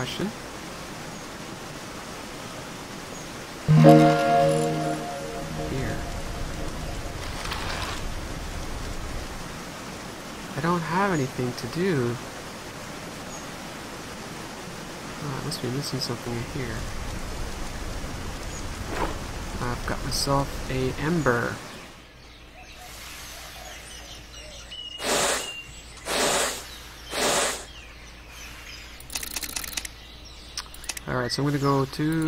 question. Here. I don't have anything to do. Oh, I must be missing something in here. I've got myself a ember. Alright, so I'm gonna go two,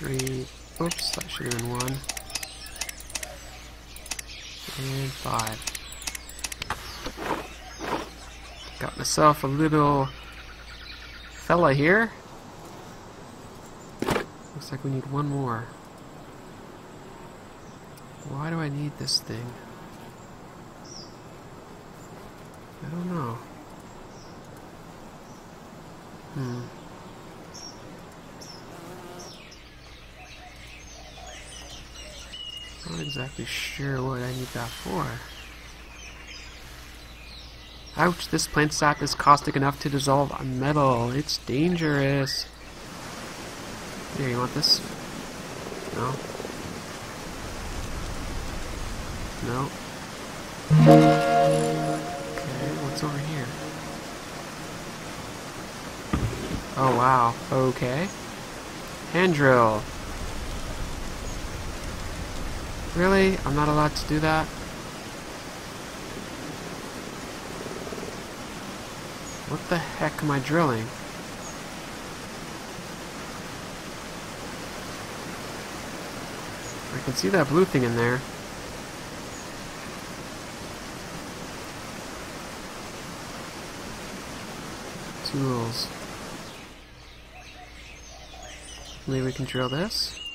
three, oops, that should have been one. And five. Got myself a little fella here. Looks like we need one more. Why do I need this thing? I don't know. Hmm. Not exactly sure what I need that for. Ouch, this plant sap is caustic enough to dissolve a metal. It's dangerous. Here, you want this? No? No? Okay, what's over here? Oh wow, okay. Hand drill. Really? I'm not allowed to do that? What the heck am I drilling? I can see that blue thing in there. Tools. Maybe we can drill this?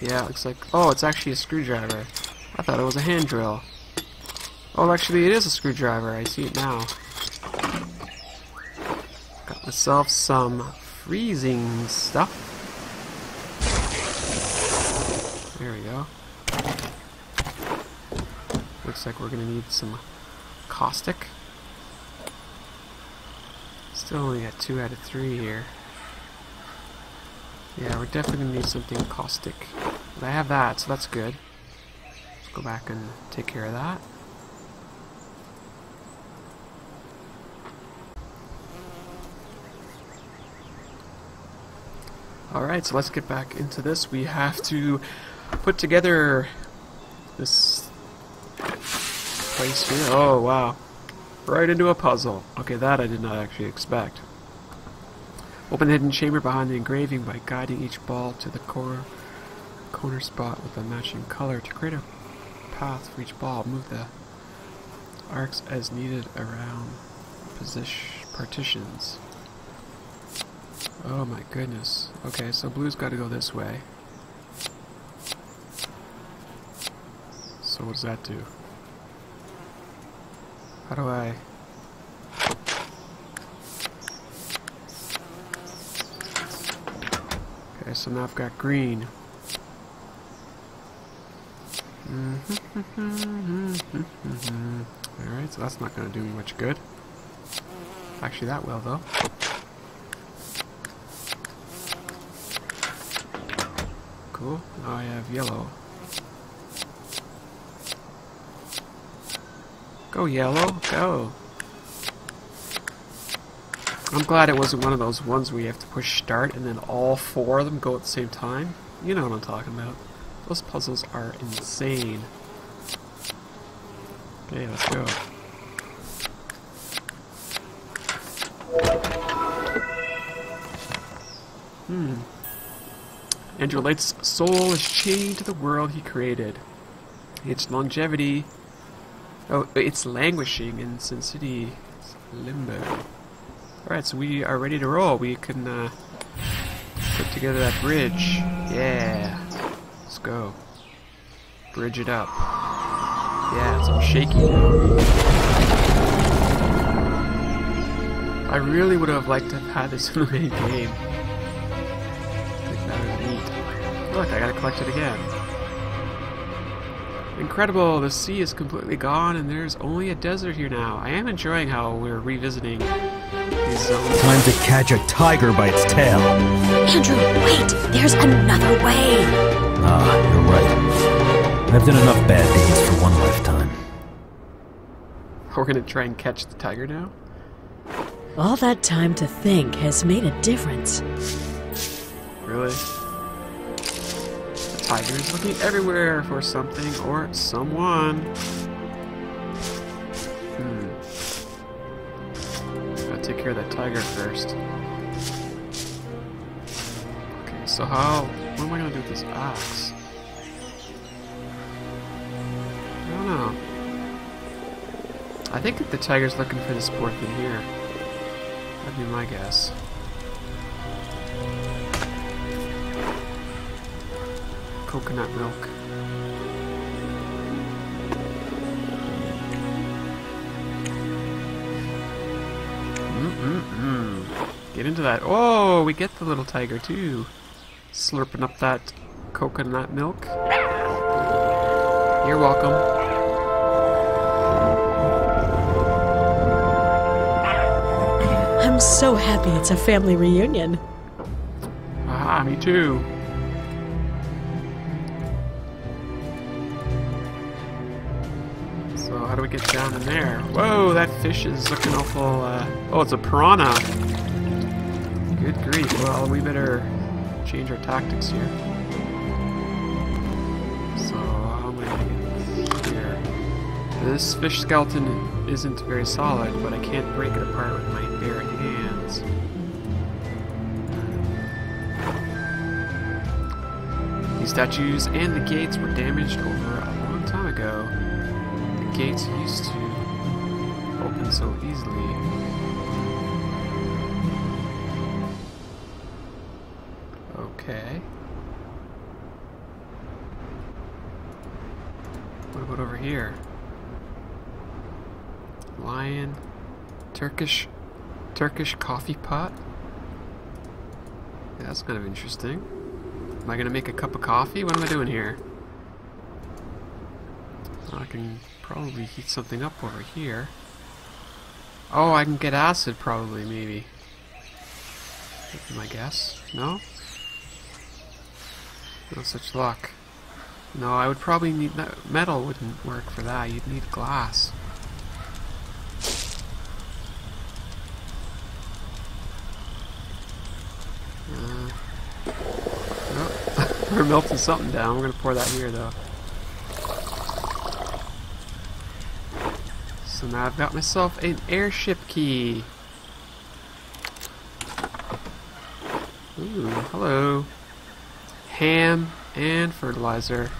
Yeah, it looks like... Oh, it's actually a screwdriver. I thought it was a hand drill. Oh, actually it is a screwdriver. I see it now. Got myself some freezing stuff. There we go. Looks like we're gonna need some caustic. Still only got two out of three here. Yeah, we're definitely gonna need something caustic. I have that, so that's good. Let's go back and take care of that. Alright, so let's get back into this. We have to put together this place here. Oh, wow. Right into a puzzle. Okay, that I did not actually expect. Open the hidden chamber behind the engraving by guiding each ball to the core corner spot with a matching color. To create a path for each ball, move the arcs as needed around position partitions. Oh my goodness. Okay, so blue's got to go this way. So what does that do? How do I... Okay, so now I've got green. Mm-hmm. Alright, so that's not going to do me much good. Actually, that will, though. Cool. Now I have yellow. Go yellow, go. I'm glad it wasn't one of those ones where you have to push start and then all four of them go at the same time. You know what I'm talking about. Those puzzles are insane. Okay, let's go. Hmm. Andrew Light's soul is chained to the world he created. Its longevity... Oh, it's languishing in Sin City limbo. Alright, so we are ready to roll. We can uh, put together that bridge. Yeah. Let's go. Bridge it up. Yeah, it's all shaky now. I really would have liked to have had this in the main game. Look, I gotta collect it again. Incredible, the sea is completely gone and there's only a desert here now. I am enjoying how we're revisiting. Time to catch a tiger by its tail. Andrew, wait! There's another way! Ah, you're right. I've done enough bad deeds for one lifetime. We're gonna try and catch the tiger now? All that time to think has made a difference. Really? The tiger is looking everywhere for something or someone. Of that tiger first. Okay, so how. What am I gonna do with this axe? I don't know. I think the tiger's looking for this poor in here. That'd be my guess. Coconut milk. Mm-mm-mm. Get into that. Oh, we get the little tiger too. Slurping up that coconut milk. You're welcome. I'm so happy it's a family reunion. Ah, me too. Get down in there? Whoa, that fish is looking awful, uh... Oh, it's a piranha! Good grief, well, we better change our tactics here. So, how am I gonna get here? This fish skeleton isn't very solid, but I can't break it apart with my bare hands. These statues and the gates were damaged over a long time ago. Gates used to open so easily. Okay. What about over here? Lion. Turkish Turkish coffee pot? Yeah, that's kind of interesting. Am I gonna make a cup of coffee? What am I doing here? I can probably heat something up over here. Oh, I can get acid probably, maybe. My guess. No? No such luck. No, I would probably need... Metal wouldn't work for that. You'd need glass. Uh, oh, we're melting something down. We're gonna pour that here, though. Now I've got myself an airship key. Ooh, hello. Ham and fertilizer.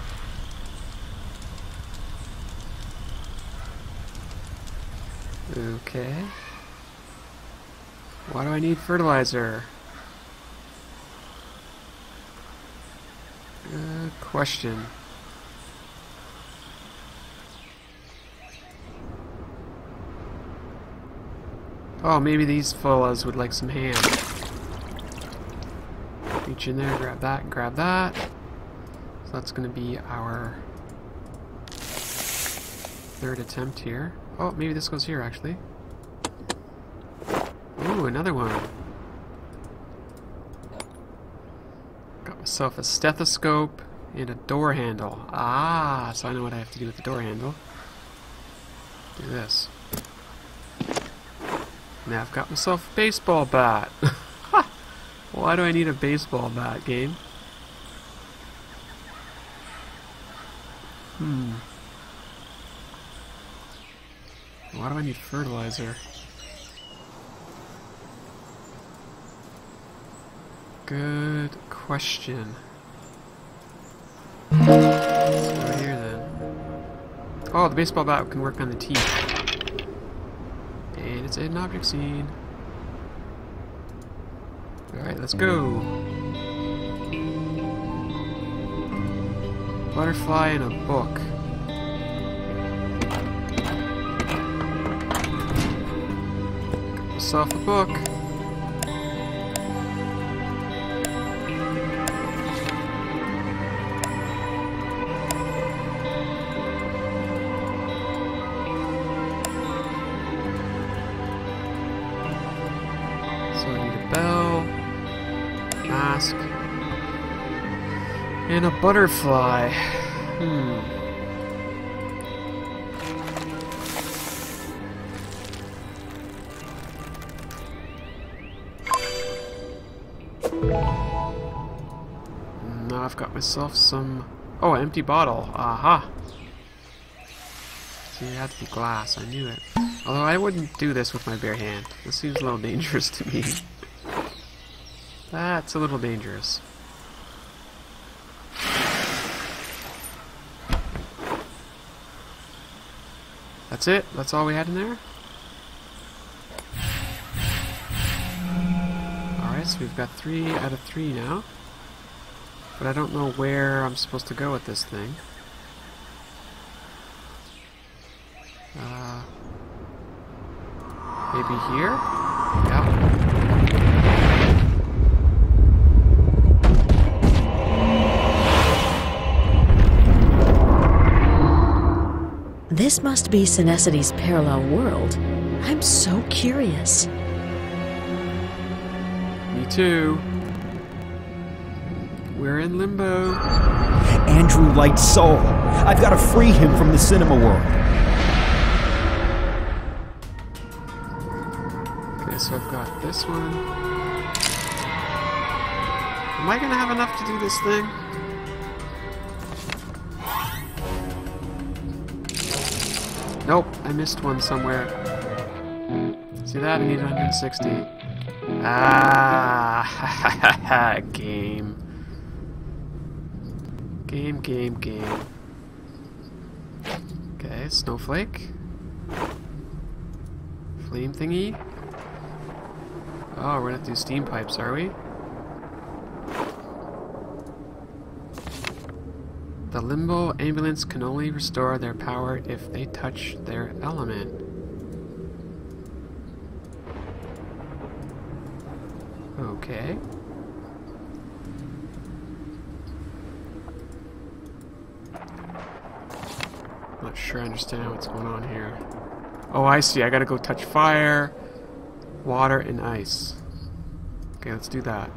Okay. Why do I need fertilizer? Good question. Oh, maybe these fellas would like some ham. Reach in there, grab that, and grab that. So that's going to be our third attempt here. Oh, maybe this goes here, actually. Ooh, another one. Got myself a stethoscope and a door handle. Ah, so I know what I have to do with the door handle. Do this. Now I've got myself a baseball bat. Why do I need a baseball bat, game? Hmm. Why do I need fertilizer? Good question. Let's go here then. Oh, the baseball bat can work on the teeth. It's an object scene. Alright, let's go. Butterfly in a book. Got myself a book. Mask, and a butterfly. Hmm. Now I've got myself some... Oh, an empty bottle. Aha! See, it had to be glass. I knew it. Although I wouldn't do this with my bare hand. This seems a little dangerous to me. That's a little dangerous. That's it? That's all we had in there? Alright, so we've got three out of three now. But I don't know where I'm supposed to go with this thing. Uh, maybe here? This must be Sinesity's parallel world. I'm so curious. Me too. We're in limbo. Andrew Light's soul. I've got to free him from the cinema world. Okay, so I've got this one. Am I gonna have enough to do this thing? Nope, I missed one somewhere. See that? I need 160. Ah, game. Game, game, game. Okay, snowflake. Flame thingy. Oh, we're gonna do steam pipes, are we? The Limbo ambulance can only restore their power if they touch their element. Okay. Not sure I understand what's going on here. Oh, I see. I gotta go touch fire, water, and ice. Okay, let's do that.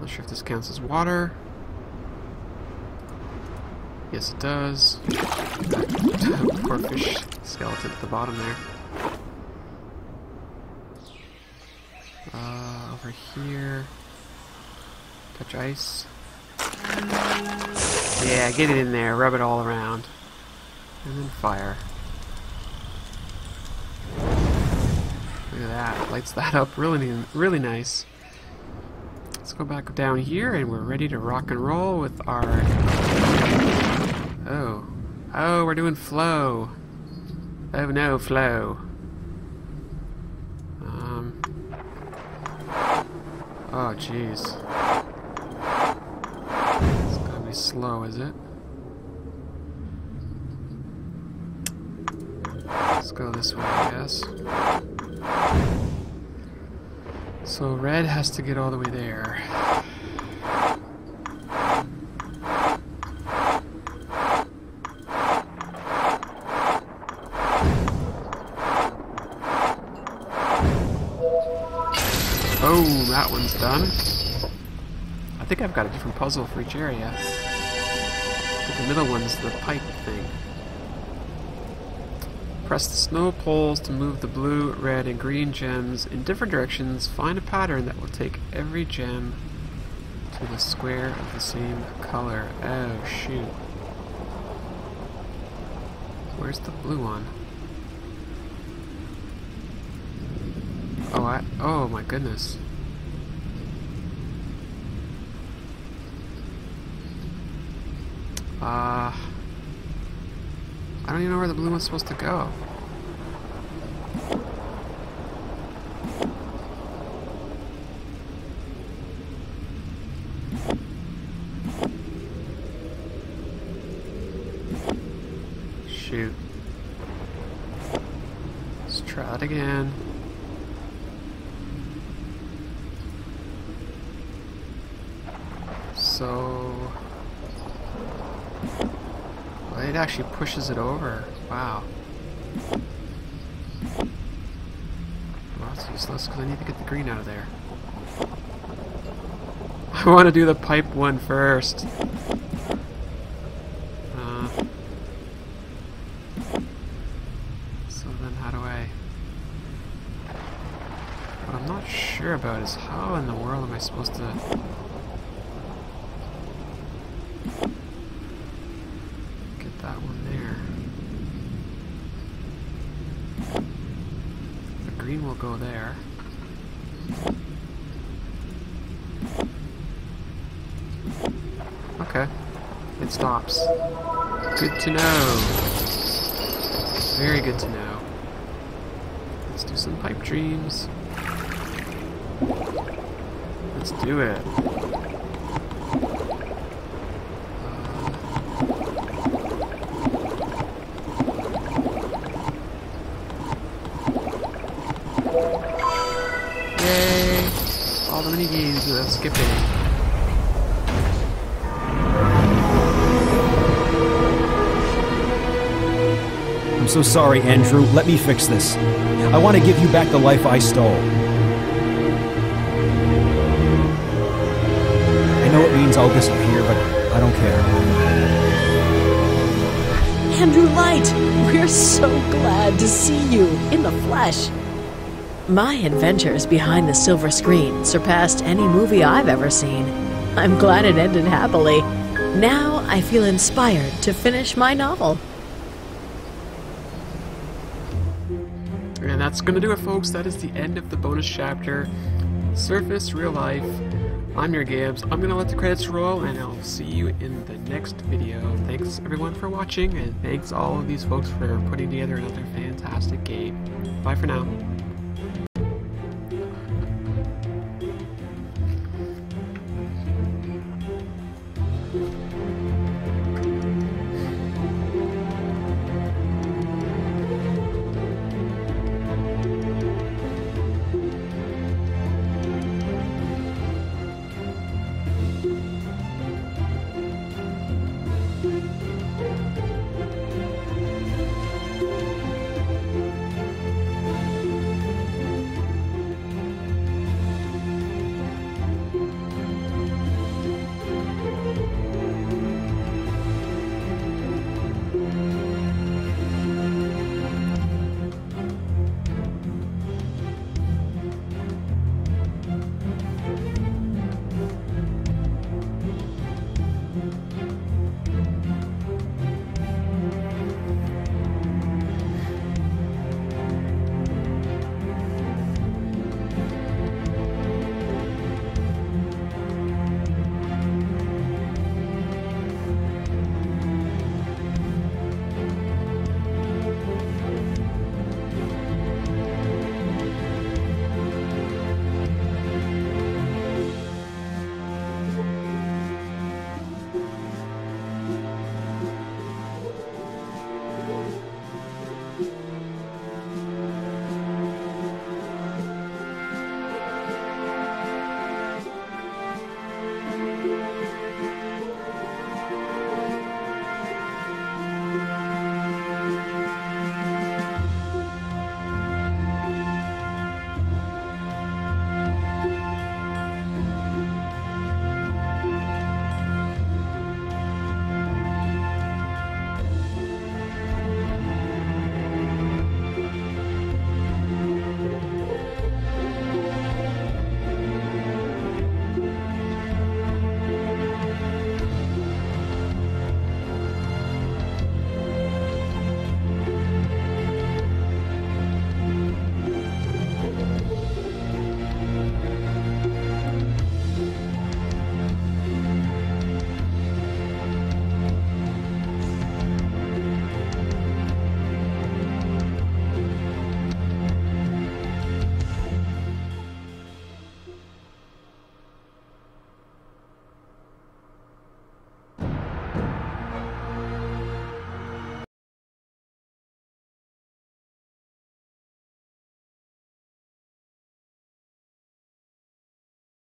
Not sure if this counts as water. Yes, it does. Poor fish skeleton at the bottom there. Uh, over here. Touch ice. Yeah, get it in there. Rub it all around. And then fire. Look at that. Lights that up. Really, really nice. Let's go back down here and we're ready to rock and roll with our... Oh. Oh, we're doing flow. Oh no, flow. Um... Oh, jeez. It's gonna be slow, is it? Let's go this way, I guess. So red has to get all the way there. One's done. I think I've got a different puzzle for each area. The middle one's the pipe thing. Press the snow poles to move the blue, red, and green gems in different directions. Find a pattern that will take every gem to the square of the same color. Oh, shoot. Where's the blue one? Oh, I, oh my goodness. Uh, I don't even know where the blue one's supposed to go. Shoot. Let's try that again. So... It actually pushes it over. Wow. Well, that's useless because I need to get the green out of there. I want to do the pipe one first. Uh, so then how do I... What I'm not sure about is how in the world am I supposed to... Get that one there. The green will go there. Okay. It stops. Good to know. Very good to know. Let's do some pipe dreams. Let's do it. All the without skipping. I'm so sorry, Andrew. Let me fix this. I want to give you back the life I stole. I know it means I'll disappear, but I don't care. Andrew Light, we're so glad to see you in the flesh. My adventures behind the silver screen surpassed any movie I've ever seen. I'm glad it ended happily. Now I feel inspired to finish my novel. And that's gonna do it, folks. That is the end of the bonus chapter. Surface Reel Life. I'm YourGibs. I'm gonna let the credits roll, and I'll see you in the next video. Thanks everyone for watching, and thanks all of these folks for putting together another fantastic game. Bye for now.